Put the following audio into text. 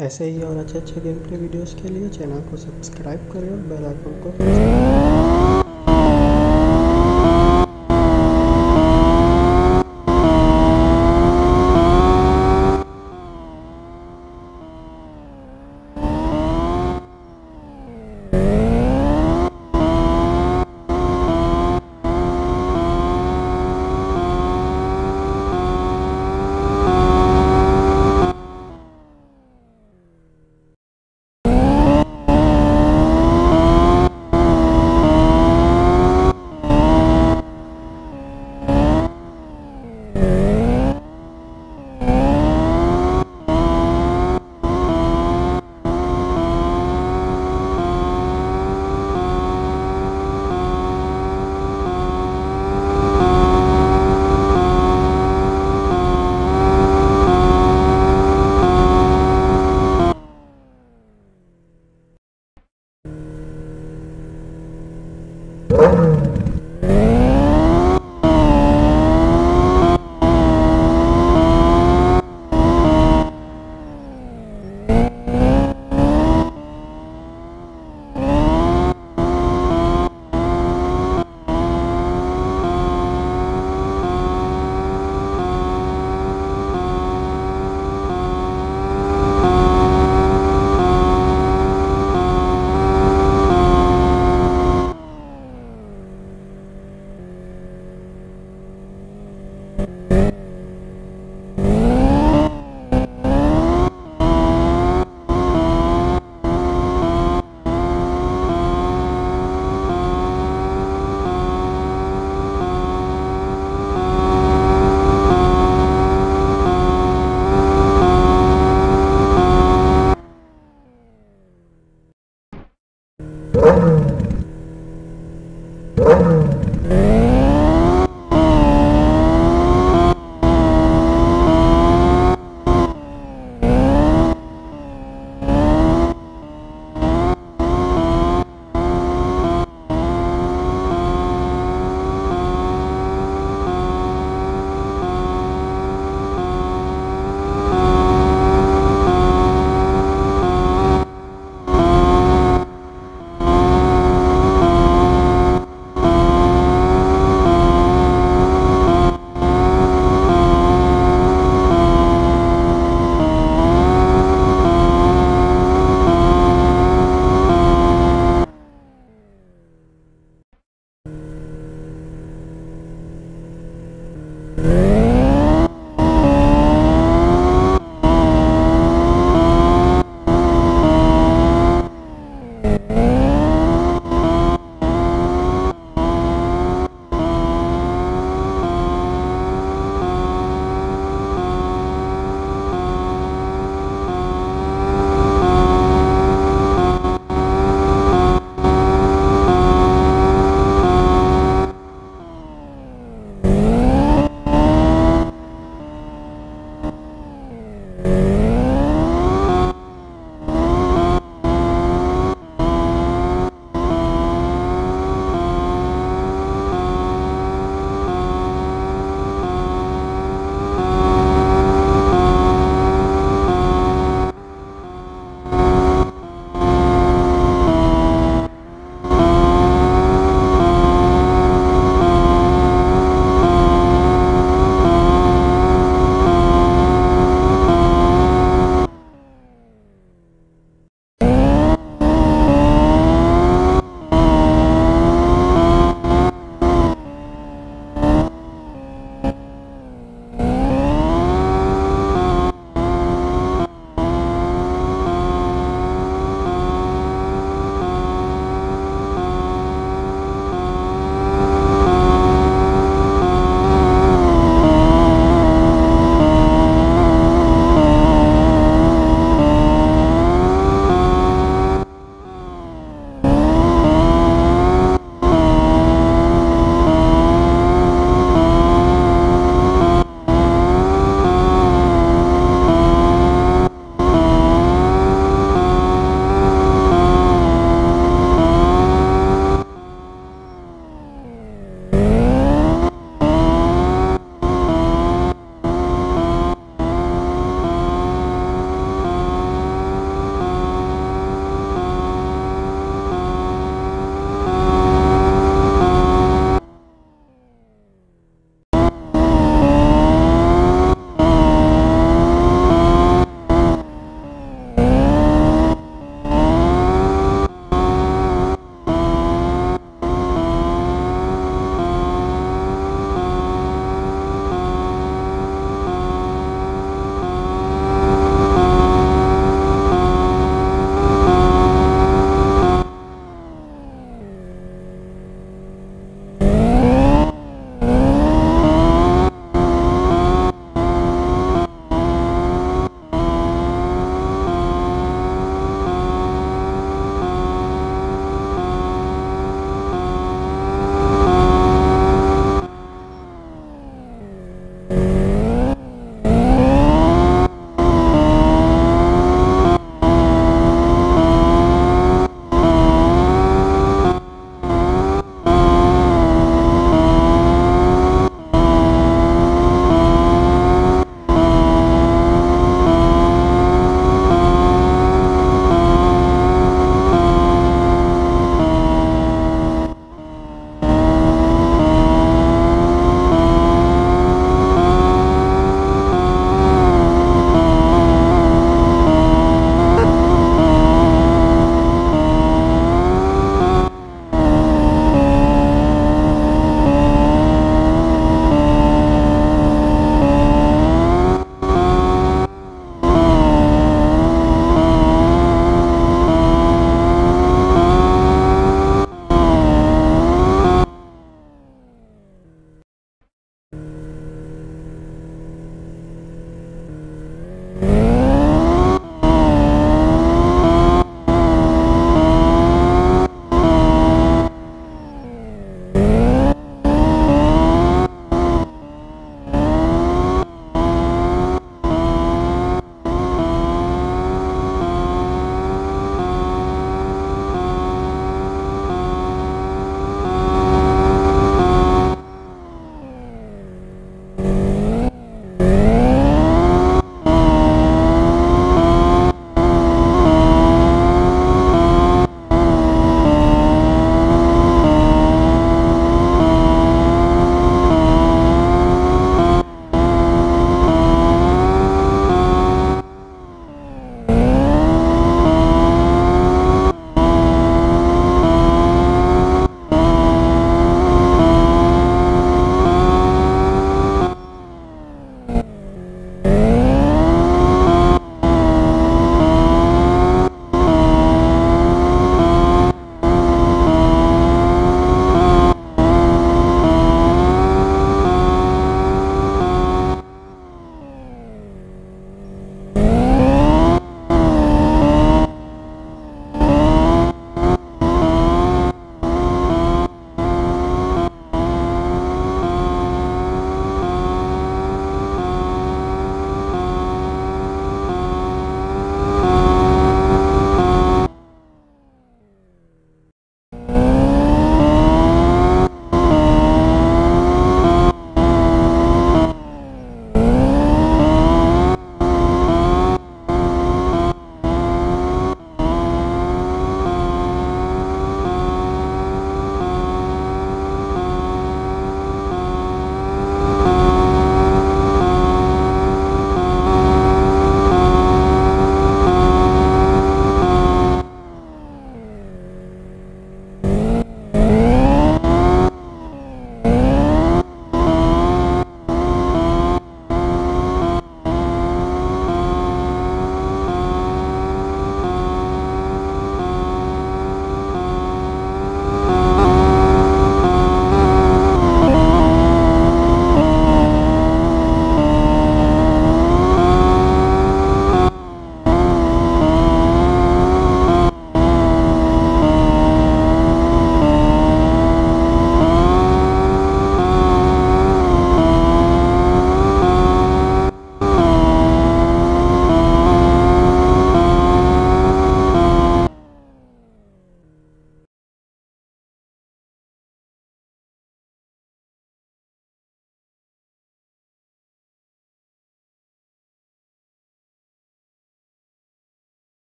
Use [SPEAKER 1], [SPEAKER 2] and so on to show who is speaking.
[SPEAKER 1] ऐसे ही और अच्छे अच्छे गेम प्ले वीडियोज़ के लिए चैनल को सब्सक्राइब करें और बेल आइकन को